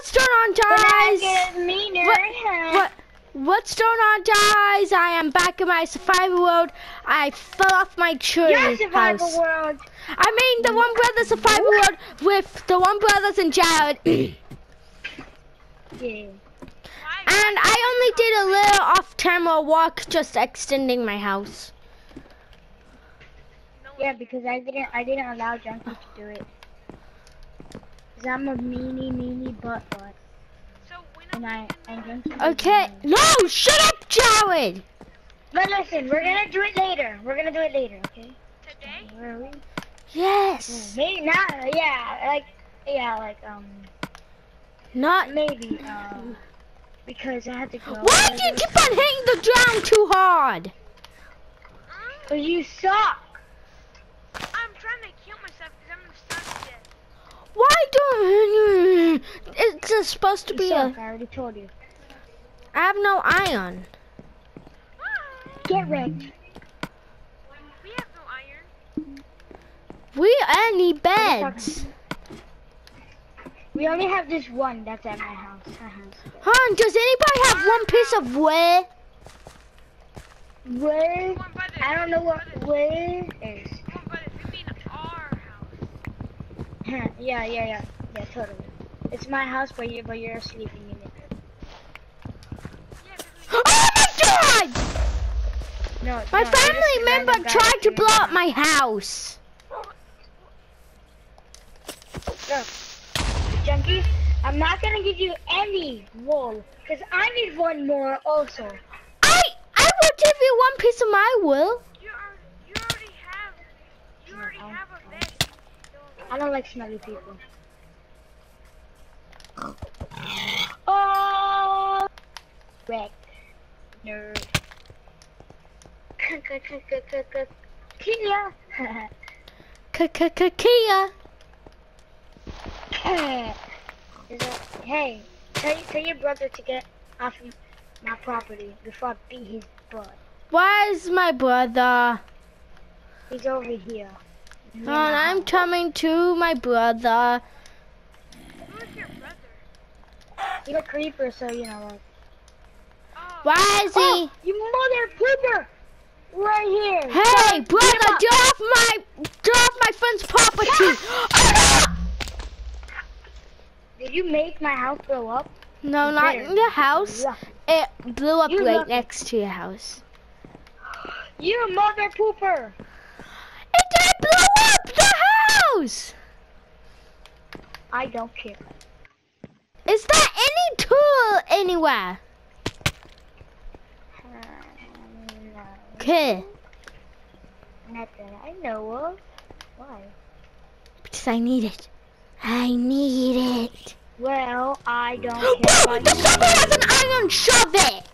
What's going on, guys? What, what, what's going on, guys? I am back in my survival world. I fell off my tree Your survival house. world. I mean, the one brother survival world with the one brothers and Jared. and I only did a little off-camera walk, just extending my house. Yeah, because I didn't I didn't allow Junkie to do it. Cause I'm a meanie meanie butt butt. So when And are I we and gonna Junkie. Okay, no, shut up, Jared. But listen, we're gonna do it later. We're gonna do it later, okay? today? Where are we? Yes, Maybe not. Yeah, like yeah, like um not. maybe um because I have to go. Why do you keep on hitting the ground too hard? Cause you suck. I'm trying to kill myself because I'm gonna start dead. Why don't? You it's just supposed to You be suck. a. I already told you. I have no iron. Get wrecked. We have no iron. We I beds. We only have this one that's at my house. Uh-huh. Does anybody have one piece of wood? Where? One by the, I don't know what by the- where is. One by the, you mean our house. yeah, yeah, yeah, yeah, totally. It's my house, but you but you're sleeping in it. Oh my god! No, My no, family member tried to blow up my house. Look, Junkie, I'm not gonna give you any wool, cause I need one more also. I I will give you one piece of my wool. you are, you already have, you already have a bed. I don't like smelly people. Oh, wreck, nerd. Kia. That, hey, tell, tell your brother to get off my property before I beat his butt. Where's my brother? He's over here. I'm coming to my brother. Who's your brother? He's a creeper, so you know. Like, Oh, Where is oh, he? you mother creeper! Right here. Hey, brother, get him up. get off my get off my friend's property. Did you make my house blow up? no, not in your house. Yeah. It blew up You right next to your house. You mother pooper! Blow up the house. I don't care. Is there any tool anywhere? Uh, no, Okay, not that I know of. Why? because I need it. I need it. Well, I don't care Whoa, the shovel has an iron shovel.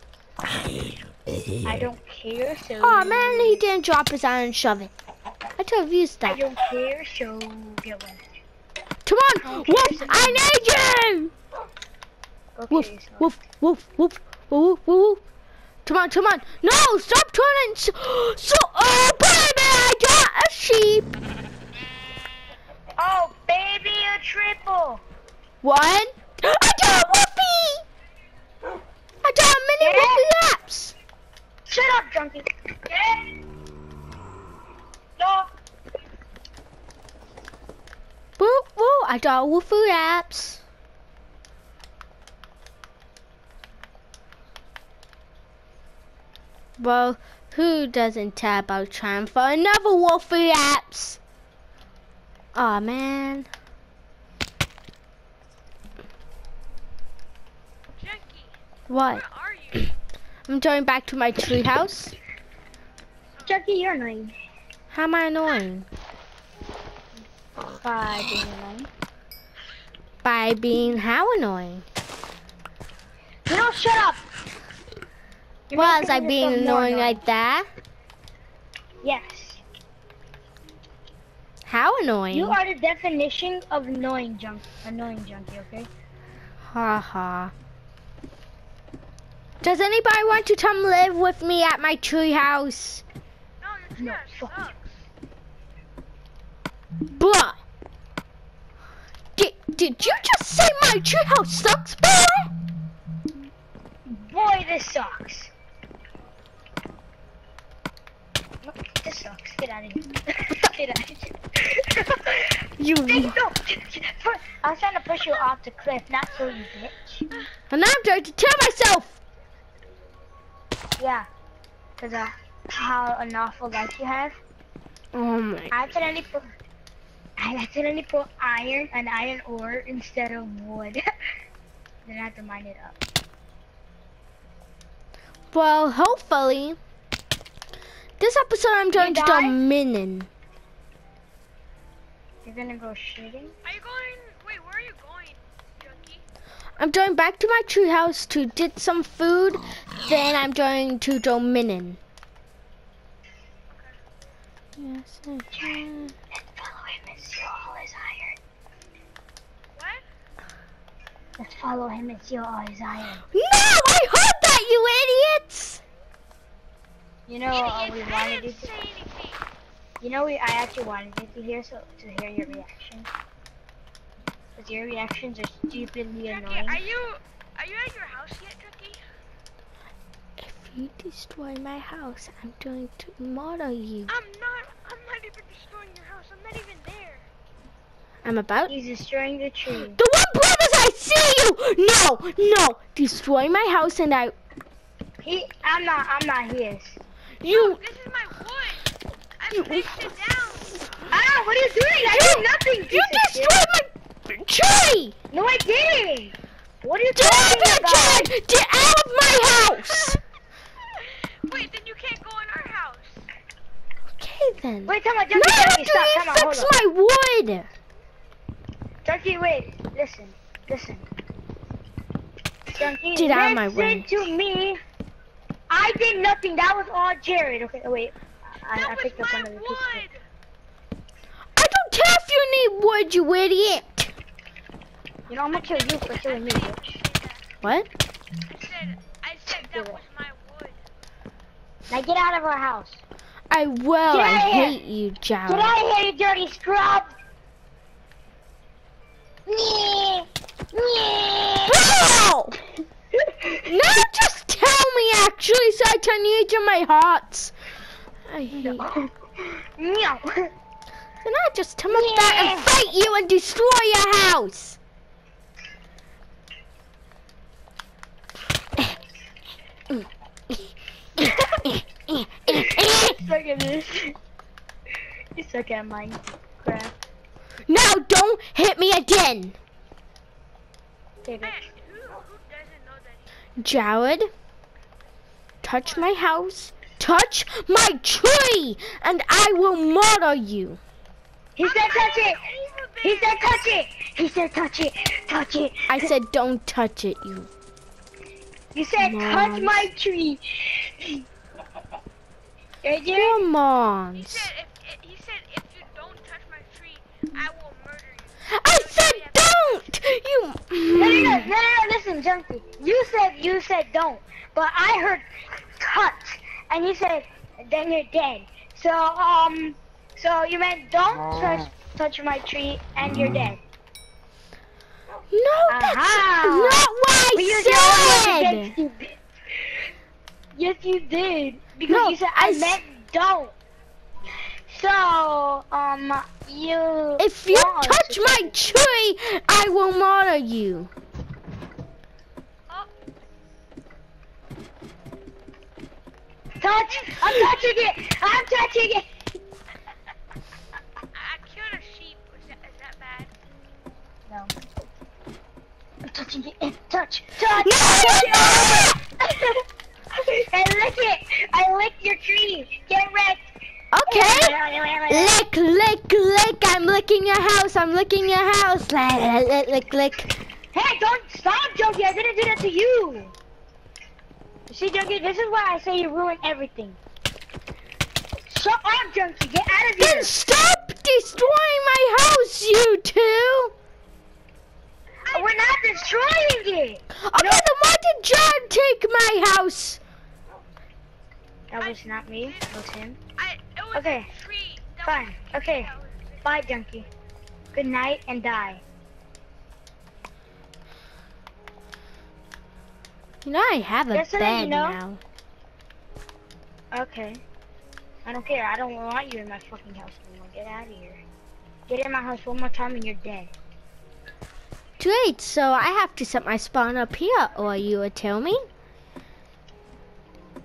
I don't care, so. Oh man, he didn't drop his iron shovel. I could have used I that. don't care, so get one. Come on, oh, Wolf, so- I need you. Okay, Woof, so. woof, woof, woof, woof, woof, woof. Come on, come on. No, stop turning. So, so oh, baby, I got a sheep. Oh, baby, a triple! One. I got a whoopee. I got a mini Yeah. whoopee apps. Shut up, junkie! Yeah. No! Woo, woo, I got a whoopee apps. Well, who doesn't care about trying for another Wolfie apps? Aw, man. Junkie, What? where are you? I'm going back to my treehouse. Jackie, you're annoying. How am I annoying? By being annoying. By being how annoying? You know, shut up! You're Was I being more annoying like that? Yes. How annoying? You are the definition of annoying junk, annoying junkie, okay? Ha ha. Does anybody want to come live with me at my treehouse? No, your No, sucks. Bruh. Did you just say my treehouse sucks, boy? Boy, this sucks. This sucks. Get out of here. Get out of here. You. Hey, no. I was trying to push you off the cliff, not so you bitch. And now I'm trying to tell myself. Yeah. Because uh, how an awful life you have. Oh my. I accidentally put I accidentally put iron an iron ore instead of wood. then I have to mine it up. Well, hopefully, this episode I'm going to die? Dominion. You're gonna go shooting? Are you going? Wait, where are you going, Junkie? I'm going back to my treehouse to get some food. Then I'm going to Dominion. Yes, I can. And follow him and steal all his iron. What? Let's follow him and steal all his iron. No, I heard that, you idiots! You know, uh, we I wanted you to. You know, we I actually wanted you to hear so to hear your reaction. Cause your reactions are stupidly Junkie, annoying. are you? Are you at your house yet, Junkie? If you destroy my house, I'm going to murder you. I'm not. I'm not even destroying your house. I'm not even there. I'm about. He's destroying the tree. The one brothers, see you! No, no! Destroy my house and I. He, I'm not. I'm not his. You. This is my wood. I You- placed it down. Ah, what are you doing? I did nothing. You piece shit. destroyed my tree! No, I didn't. What are you Get out talking of about? here, Get out of my house! Wait, then you can't go in our house. Okay then. Wait, come on, no, Junkie, I Junkie, have stop. to Come on, hold fix on. my wood! Junkie, wait. Listen, listen. Junkie, Get out of my listen way. to me. I did nothing. That was all Jared. Okay, oh, wait. I, That I was picked up my another piece. wood. I don't care if you need wood, you idiot! You know, I'm gonna kill you for killing me, bitch. What? I said. I said that was my wood. Now get out of our house. I will. I out here. hate you, Get Jared. out of here, you dirty scrub. Nyeh. Bro! Now just tell me actually so I can use in my hearts. I hate you. Meow. Then I just come up there and fight you and destroy your house. Look at this. You suck at Minecraft. now don't hit me again. Okay, bitch. Man, who, who doesn't know that he Jared, touch my house, touch my tree, and I will murder you. He said touch it. He said touch it. He said touch it. Touch it. I said don't touch it, you. You said touch my tree. Did you? Come on. He said if if- he said if you don't touch my tree, I will murder you. I said don't! You. No, no, no, no, no, no, listen, Junkie. You said, you said don't. But I heard touch. And you said, then you're dead. So, um, so you meant don't touch, touch my tree and you're dead. No, that's Aha. not what But you I said said. against you. Yes, you did. Because No, you said I meant don't. So, um, you. If you touch to my tree, I will murder you. Oh, touch, I'm touching it. I'm touching it. I, I killed a sheep. Is that, is that bad? No. I'm touching it. Touch, touch. No, I lick it. I lick your tree. Get wrecked. Okay. Lick, lick, lick. I'm licking your house. I'm licking your house. Lick, lick, lick, lick. Hey, don't stop, Junkie. I didn't do that to you. You see, Junkie, this is why I say you ruin everything. Shut up, Junkie. Get out of here. Then stop destroying my house, you two. Oh, we're not destroying it. Okay, then why did John take my house? That was not me. That was him. I it was Okay, a tree. That fine. Okay. Bye, Junkie. Good night and die. You know I have a That's bed you know. now. Okay. I don't care. I don't want you in my fucking house anymore. Get out of here. Get in my house one more time and you're dead. Too late, so I have to set my spawn up here or you would tell me.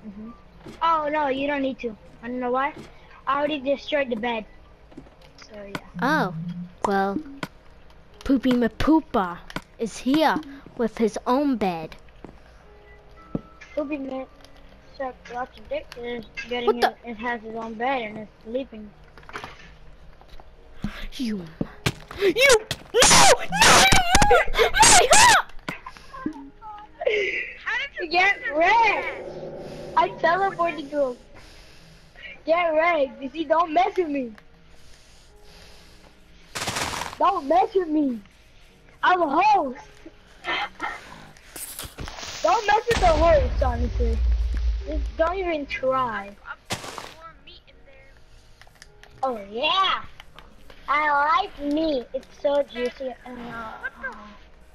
Mm -hmm. Oh, no, you don't need to. I don't know why. I already destroyed the bed. So yeah. Oh, well, Poopy Mapoopa is here with his own bed. Poopy man sucked lots of dick and is getting What the- it, has his own bed and is sleeping. You, you, no, no, heart! How did you Get wrecked! I teleported to him. Get wrecked. You see, don't mess with me. Don't mess with me. I'm a host. Don't mess with the host, honestly. Just don't even try. Oh yeah. I like meat. It's so juicy and uh,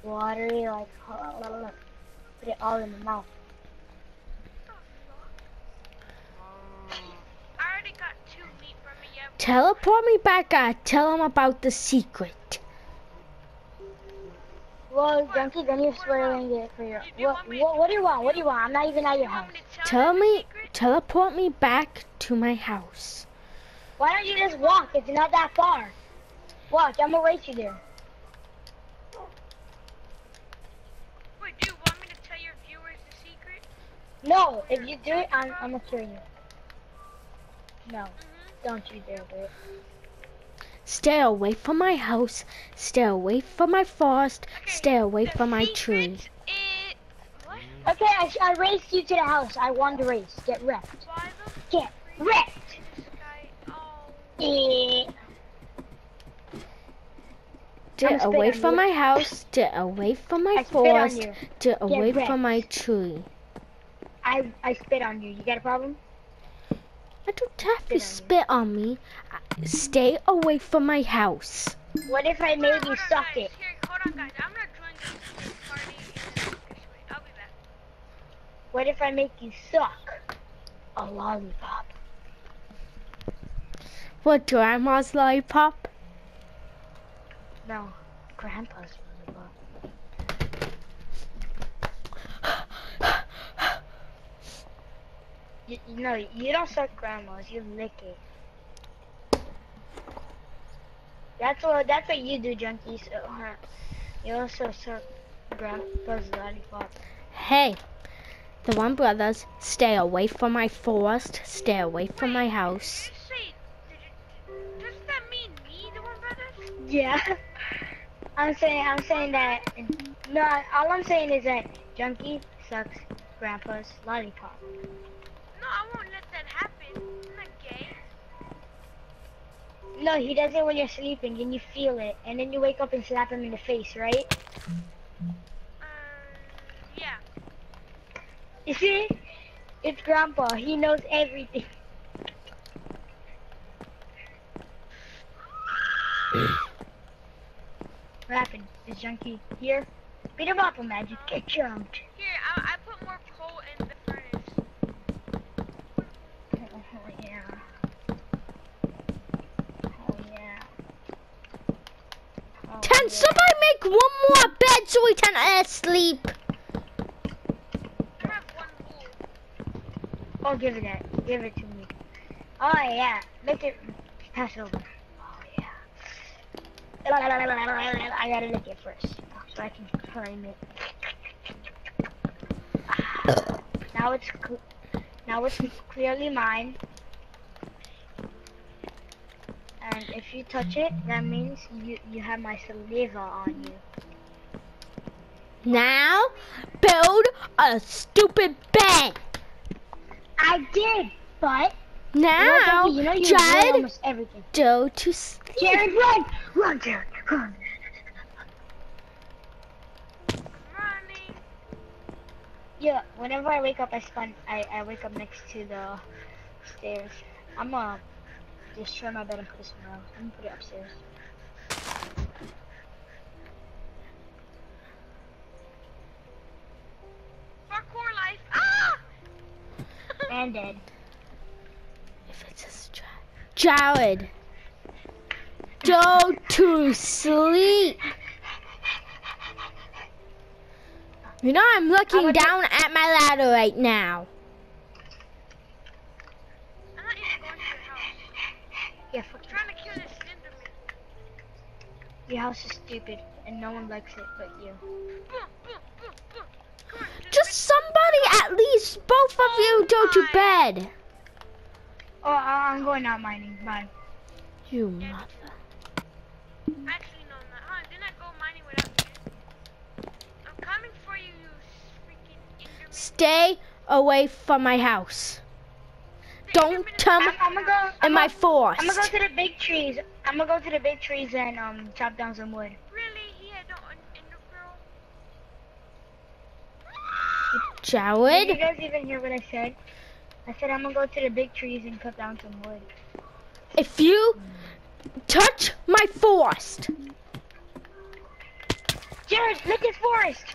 watery. Like put it all in the mouth. I already got two meat from it. Yeah. Teleport me back, uh, tell him about the secret. Well, Junkie, then you're spoiling it for your. What, what, what do you want? What do you want? I'm not even at your house. tell, Tell you the me, teleport me back to my house. Why don't you just walk? It's not that far. Walk. I'm gonna race you there. Wait, do you want me to tell your viewers the secret? No, if you do it, I'm, I'm gonna kill you. No. Don't you dare do it. Stay away from my house. Stay away from my forest. Stay away the from my tree. Is... What? Okay, I, I raced you to the house. I won the race. Get wrecked. Get wrecked. sky? Oh. Eh. Stay I'm away from you. my house. Stay away from my I forest. you. Stay away wrecked. from my tree. I I spit on you. You got a problem? I don't have Spit to you. spit on me. Stay away from my house. What if I Hold made you suck guys. it? Here, hold on, guys. I'm gonna join the secret party in this way. I'll be back. What if I make you suck a lollipop? What, grandma's lollipop? No, grandpa's You, you know, you don't suck grandma's, you lick it. That's what that's what you do, junkies. Uh, huh. You also suck grandpa's lollipop. Hey, the One Brothers, stay away from my forest. Stay away from my house. Did you say? You, does that mean me, the one brothers? Yeah. I'm saying I'm saying that no all I'm saying is that Junkie sucks grandpa's lollipop. No, I won't let that happen. I'm not gay. No, he does it when you're sleeping and you feel it and then you wake up and slap him in the face, right? Um, yeah. You see? It's grandpa. He knows everything. what happened? Is Junkie here? Beat him up, Magic. Get jumped. Here, I, I put more coal in the furnace. Oh yeah. Oh yeah. Oh, Can somebody make one more bed so we can uh, sleep? Oh, give it that. Give it to me. Oh yeah. Make it pass over. Oh yeah. I gotta lick it first so I can claim it. now it's now it's clearly mine. And if you touch it, that means you you have my saliva on you. Now, build a stupid bed. I did, but Now, you know, you know Jared, everything. go to sleep. Jared, run! Run, Jared, run! Yeah, whenever I wake up, I spawn. I, I wake up next to the stairs. I'm gonna destroy my bed and put it somewhere else. I'm gonna put it upstairs. Parkour and dead. If it says Jared. Jared. Go to sleep. You know I'm looking down at my ladder right now. I'm not even going to your house. Yeah, fuck I'm you. trying to kill this Enderman. Your house is stupid, and no one likes it but you. Come Just somebody at least, both of you oh go to bed. Oh, I- I'm going out mining. Bye. You mother. Actually, no, I'm not. Huh, didn't I go mining without you? I'm coming for you, you freaking Enderman. Stay away from my house. Don't Enderman is tell me I'm, I'm gonna go. in I'm my gonna, forest. I'm gonna go to the big trees. I'm gonna go to the big trees and um chop down some wood. Really? He had no en- Ender Pearl? Did you guys even hear what I said? I said I'm gonna go to the big trees and cut down some wood. if you touch my forest, Jared, look at forest.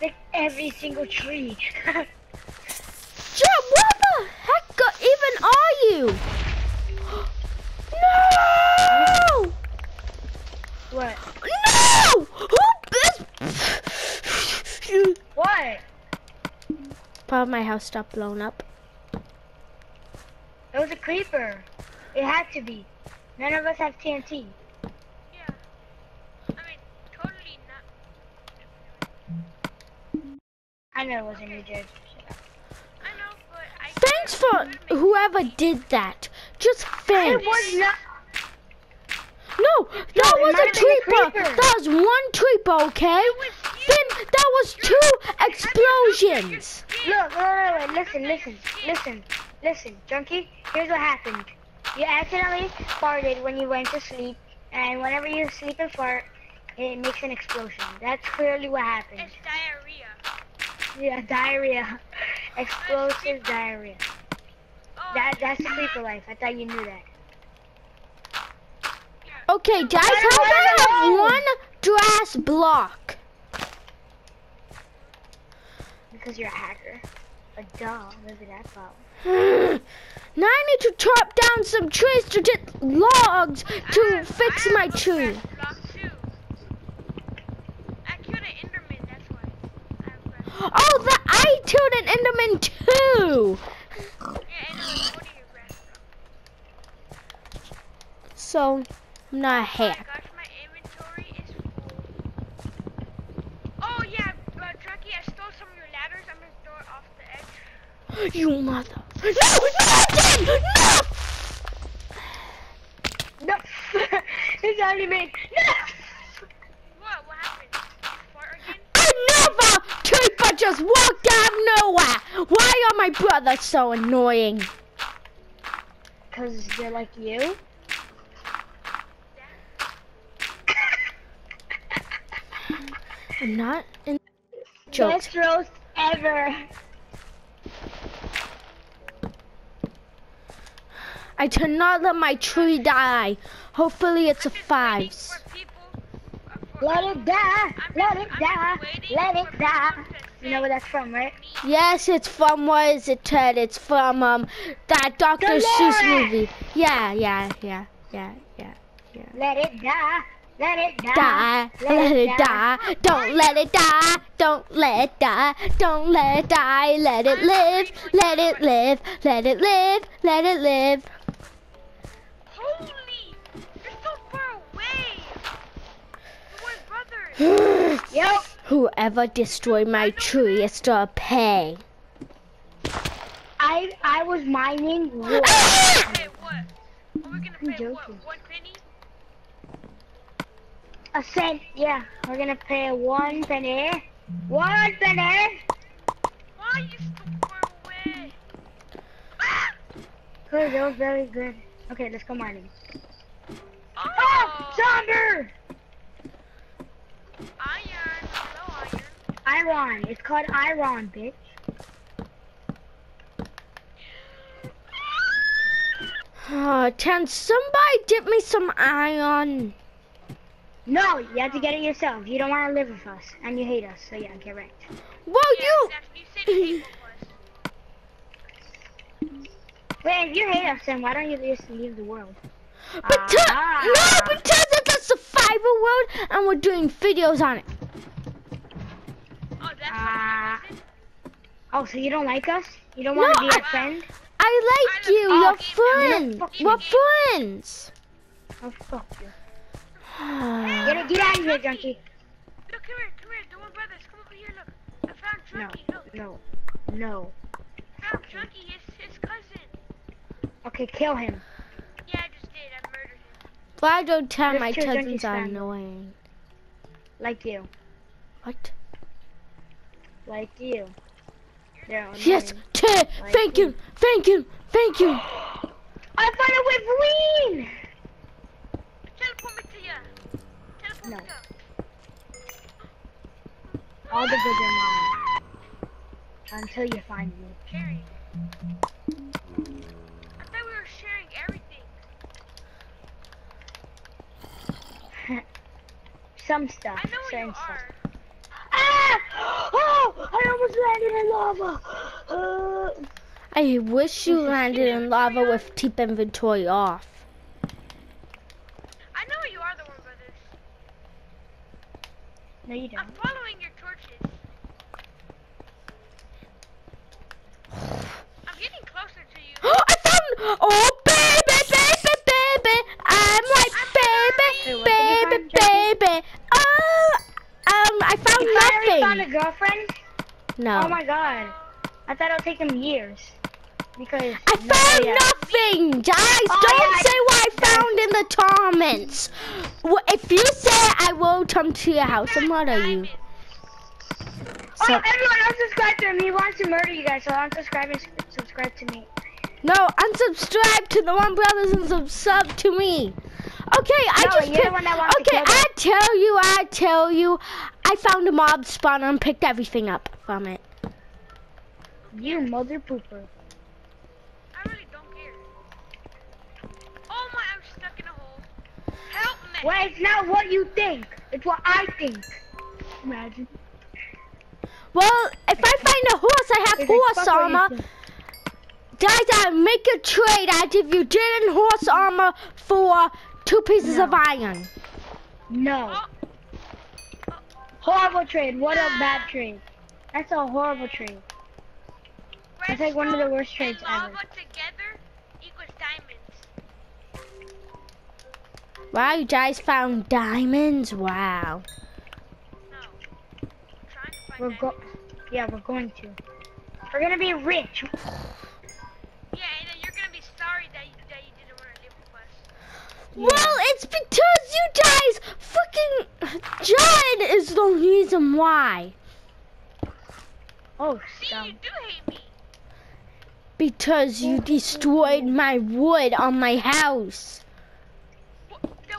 Look every single tree. Jared, what the heck even are you? No! what? No! Who is? What? Part of my house stopped blowing up. It was a creeper. It had to be. None of us have TNT. Yeah. I mean, totally not. I know it wasn't you, Jared. Shut. I know, but I. Thanks for whoever did that. Just It thanks. was not. No, that it was a have been a creeper. creeper. That was one creeper, okay? Then was two explosions. Look, wait, wait, wait. Listen, listen, listen, listen, Junkie. Here's what happened. You accidentally farted when you went to sleep, and whenever you sleep and fart, it makes an explosion. That's clearly what happened. It's diarrhea. Yeah, diarrhea. Explosive diarrhea. Oh, That that's the creeper life. I thought you knew that. Okay, guys, how about I do I have one grass block? Because you're a hacker. A duh. Maybe that's all. now I need to chop down some trees to get logs to fix my tree. I killed an Enderman, that's why. I have grass. Oh, the I killed an Enderman too. Yeah, and it was 40 grass block. So I'm not a Oh hack. gosh, my inventory is full. Oh yeah, uh, Chucky, I stole some of your ladders. I'm gonna throw it off the edge. You mother. No, no, Jen, no. No. it's already made. No. What? What happened? Again? Another creeper just walked out of nowhere. Why are my brothers so annoying? Because they're like you. I'm not in jokes. Best roast ever. I cannot let my tree die. Hopefully it people, uh, for Let it die. Let it die. Let it die. You know where that's from, right? Yes, it's from what is it, Ted? It's from um that Dr. Seuss movie. Yeah, yeah, yeah, yeah, yeah, yeah. Let it die. Let it die. Die, let it die. Don't let it die. Don't let it die. Don't let it die. Let it live. Let it live. Let it live. Let it live. You're so far away! We're brothers! Yep. Whoever destroyed my tree is to pay. I I was mining wood. Hey, what? Are we gonna pay what? One penny? A cent. Yeah, we're gonna pay one penny. One penny. Why are you so far away? Ah! Good. That was very good. Okay, let's go mining. Oh! Oh, Zonder! Iron! Hello, iron. Iron. It's called iron, bitch. Oh, can somebody get me some iron? No, you have to get it yourself. You don't want to live with us, and you hate us. So yeah, get wrecked. Well, Yeah, you. You said hateful was. Wait, if you hate us, then why don't you just leave the world? Because, Ah. no, because it's a survival world and we're doing videos on it. Oh, that's what it is. Oh, so you don't like us? You don't want to be I- our friend? I like you. Oh, You're okay, friends. no, fuck you. We're friends. Oh, fuck you. Get, get out of here, junkie. Look, come here, come here, the one brothers, come over here, look. I found No, Drunky, look. no, no. I found Drunky, his, his cousin. Okay, kill him. Yeah, I just did, I murdered him. Why don't tell There's my cousins junkies are found. annoying? Like you. What? Like you. They're Yes, annoying. T. Like Thank you. you. Thank you. Thank you. I found a Wolverine! Teleport me to ya. Teleport No. me to All the goods are mine. Until you find me. Carry. I thought we were sharing everything. Some stuff. I know where you stuff. are. Ah! Oh! I almost landed in lava! Uh, I wish you landed in lava with keep inventory off. I know where you are, the one brothers. no, you don't. I'm following your torches. I'm getting closer to you. Oh, I found. Oh baby, baby, baby. I'm like Wait, baby, baby, baby. Oh, I found You finally found a girlfriend? No. Oh my god. I thought it would take them years. Because I no- found nothing, guys. Oh, Don't yeah, I- say what I found in the comments. If you say I will come to your house and murder you. Oh, So, everyone unsubscribe to him. He wants to murder you guys, so unsubscribe and subscribe to me. no, unsubscribe to the One Brothers and sub sub to me. Okay, I just you're the picked- one that wants to okay. I tell you, I tell you, I found a mob spawner and picked everything up from it. You mother pooper. I really don't care. Oh my, I'm stuck in a hole. Help me. Well, it's not what you think. It's what I think. Imagine. Well, if I find a horse, I have It's horse fuck what you armor. think. Guys, I make a trade. I give you Jaden horse armor for two pieces No. of iron. No. Oh, Horrible trade. What a bad ah. trade. That's a horrible trade. That's like one of the worst trades and lava ever. together equals diamonds. Wow, you guys found diamonds. Wow. No. I'm trying to find We're go. diamonds. Yeah, we're going to. We're gonna be rich. Yeah, and then you're gonna be sorry that you, that you didn't want to live with us. Well, it's because you guys fucking John is the reason why. Oh, See, you do hate me. Because you destroyed my wood on my house.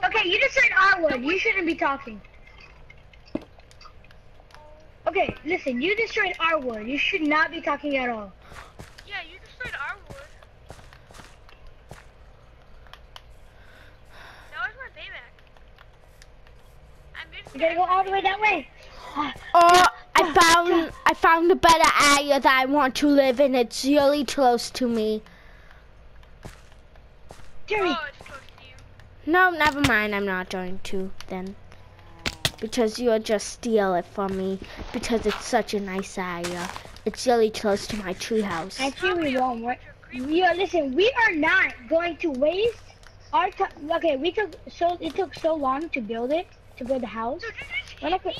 Okay, you just said R word. You shouldn't be talking. Okay, listen. You destroyed our wood. You should not be talking at all. Yeah, you destroyed our wood. That was my payback. I'm You gotta go all the way that way. Oh, I found I found a better area that I want to live in. It's really close to me. Jerry. Oh, it's close to you. No, never mind. I'm not going to then. Because you'll just steal it from me. Because it's such a nice area. It's really close to my treehouse. Actually, we won't. We're, we are, listen, we are not going to waste our time. Okay, we took so it took so long to build it, to build the house. Dude, did you just hit me?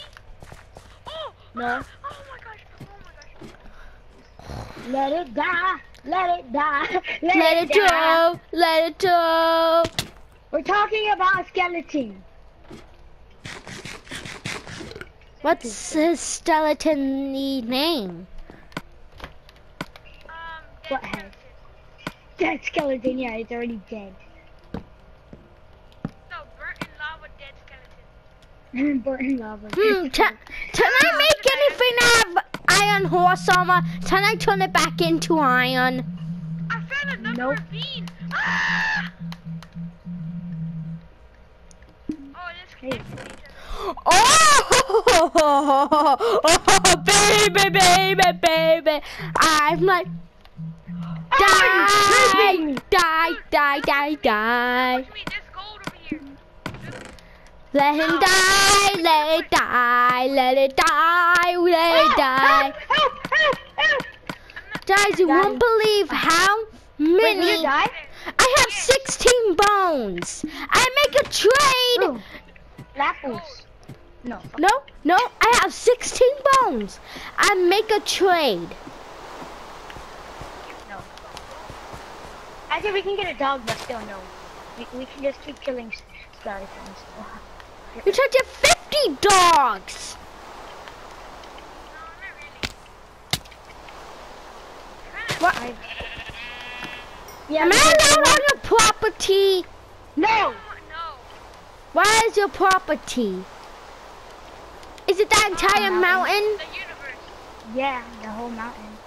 Oh! No. Oh my gosh! Oh my gosh! Let it die. Let it die. Let, Let it, it die. go. Let it go. We're talking about a skeleton. What's his skeleton name? Um, dead What head? skeleton. That skeleton, yeah, it's already dead. No, burnt in lava dead skeleton. Lava. Hmm, can, can I make anything out of iron horse armor? Can I turn it back into iron? I found another Nope. ravine. Ah! Oh, let's Hey. connect to each other. Oh, oh, baby, baby, baby. I'm like, Die! Die! Die! Die! Die! Let him die! Let it die! Let it die! Let it die! Help! Help! Help! help. Guys, you won't believe how Wait, did many. you die? I have 16 bones. I make a trade. Oh. Lapis. No. No, no, I have 16 bones. I make a trade. No. I think we can get a dog, but still no. We, we can just keep killing s- skeletons. You tried to 50 dogs. No, not really. What? I... Yeah, Am I allowed on your property? No! No. Why is your property? Is it that entire uh, mountain. mountain? The universe. Yeah, the whole mountain.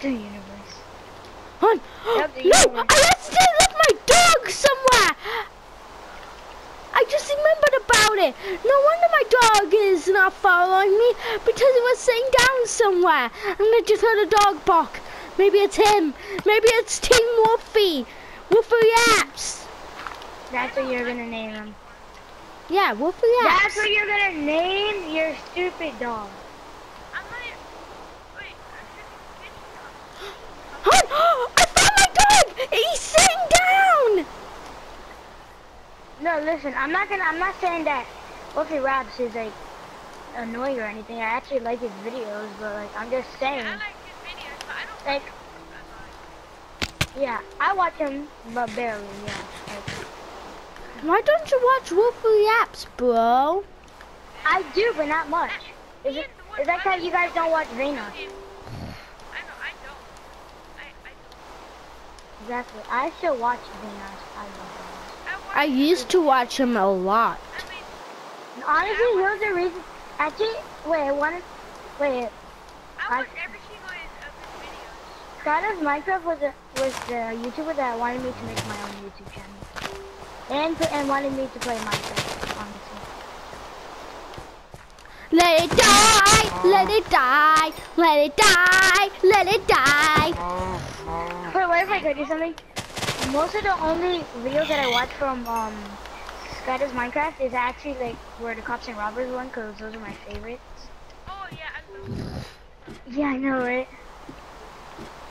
The universe. The universe. Hon, no, universe. I left my dog somewhere. I just remembered about it. No wonder my dog is not following me because it was sitting down somewhere. And I just heard a dog bark. Maybe it's him. Maybe it's Team Wolfie. Wolfie Apps. That's what you're gonna name him. Yeah, Wolfie Apps. That's what you're gonna name your stupid dog. I'm not even. Wait, I should finish Hon, I found my dog. He's sitting down. No, listen, I'm not gonna. I'm not saying that Wolfie Raps is like annoying or anything. I actually like his videos, but like I'm just saying, I like his videos, but I don't like, yeah, I watch him, but barely. Yeah. Like, Why don't you watch Wolfie Apps, bro? I do, but not much. Is it? Is that because you guys don't watch Vayner? I know, I don't. I, I don't. Exactly. I still watch Vayner. I love I, used to watch him a lot. I mean, Vayner. Honestly, here's the reason. Actually, wait, one. Wait, I I- watch every single of his videos. Skylar's Minecraft was a, was the YouTuber that wanted me to make my own YouTube channel, and and wanted me to play Minecraft. Honestly. Let it die, let it die, let it die, let it die. Wait, what if I could do something? Most of the only videos that I watch from um, Minecraft is actually like where the cops and robbers one, cause those are my favorites. Oh, yeah, I love Yeah, I know, right?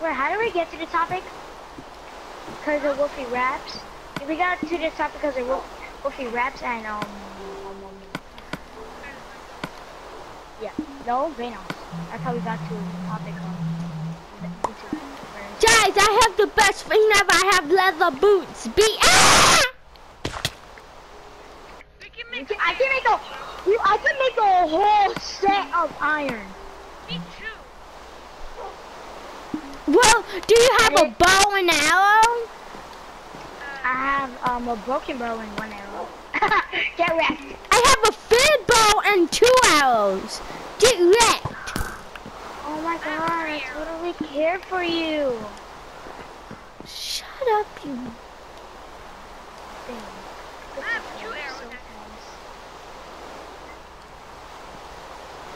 Wait, how do we get to the topic? Because of Wolfie Raps. We got to this topic because of Wolf, Wolfie Raps and um, yeah, no, Venom. That's how we got to the topic of the YouTube. Guys, I have the best thing ever. I have leather boots. Be ah! Can I make can, I can make a, you- I can make a whole set of iron. Me too. Well, do you have a bow and arrow? I have um a broken bow and one arrow. Get wrecked. I have a third bow and two arrows. Get wrecked. Oh my god, I totally care for you. Shut up, you. Thing. I have two arrows, So actually. nice.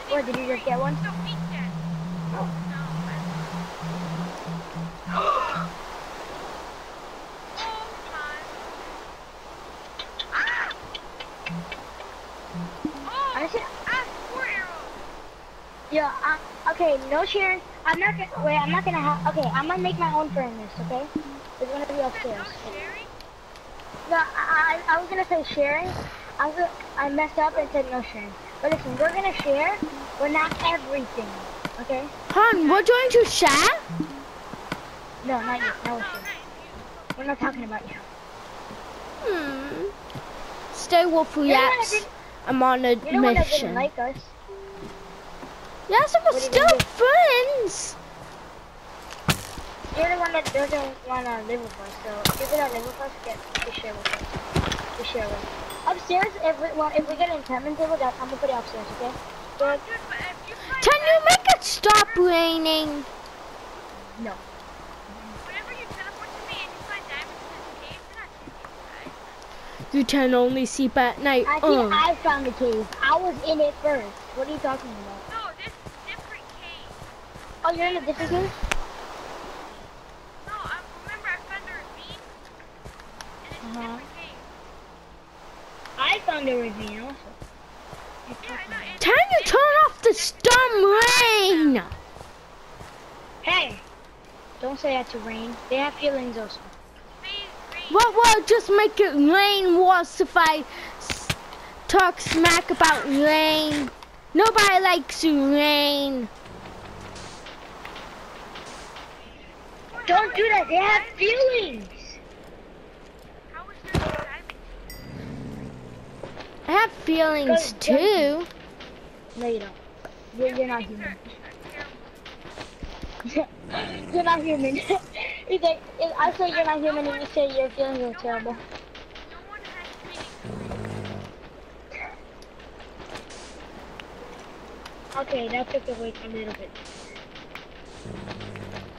What, did you just get one? So. No, I Oh my. Ah! Oh, I have yeah, uh, okay, no sharing. I'm not gonna, wait, I'm not gonna have, okay, I'm gonna make my own furnace, okay? It's gonna be upstairs. no sharing. No, I, I, was gonna say sharing. I was, I messed up and said no sharing. But listen, we're gonna share, but not everything, okay? Hon, we're going to share? No, not you, No, no no, share. We're not talking about you. Hmm. Stay Wolfie You're the one that Apps. didn't- I'm on a You're the one that didn't mission. like us. Yes, we're What still gonna friends. You're the one that doesn't wanna live with us, so if you're gonna live with us, get to share with us. To share with us. Upstairs, if we well, if we get an enchantment table, that I'm gonna put it upstairs, okay? But if you find Can you make it stop raining? No. You teleport to me and you find diamonds in this cave, you're not taking it, right? You can only sleep at night. Actually, Uh. I found the cave. I was in it first. What are you talking about? No, this is different cave. Oh, you're in a different game? No, I remember I found the ravine. And it's Uh-huh. different game. I found a ravine also. Yeah, I know. It's, Can you turn off the storm rain? Hey, don't say that to Rain. They have feelings also. phase rain. What will just make it rain worse if I s- talk smack about rain? Nobody likes rain. Don't do that. They have feelings. How is there? I have feelings too. No, you don't. You're, you're not human. are- are terrible. you're not human. He's like, if I say you're not human and you say your feelings are terrible. No one has feelings. Okay, that took away a little bit.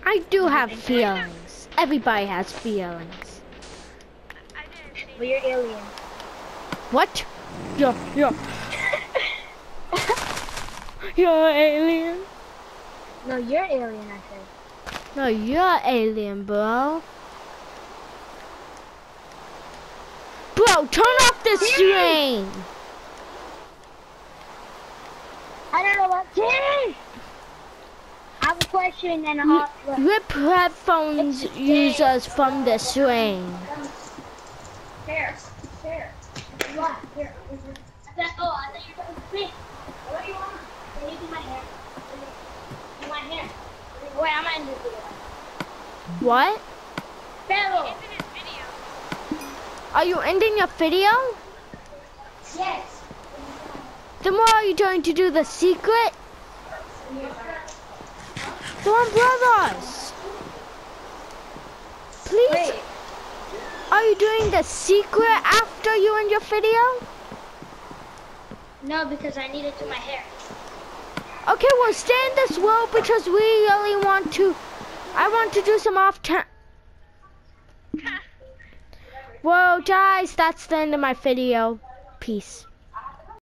I do have feelings. Everybody has feelings. I didn't. But you're alien. What? Yeah, yeah. You're alien? No, you're alien, I said. No, you're alien, bro. Bro, turn off the rain. I don't know what. Jay! I have a question and a hot. Rip headphones users from this rain. Here, here. What? Here. I thought, oh, I thought you were talking to me. What do you want? Can you do my hair? Do my hair. Wait, I'm gonna do it. What? Bello. Ended his video. Are you ending your video? Yes. Then why are you trying to do the secret? The one brothers. Please, Wait. are you doing the secret after you end your video? No, because I need to do my hair. Okay, well stay in this world because we really want to. I want to do some off time. Well, guys, that's the end of my video. Peace.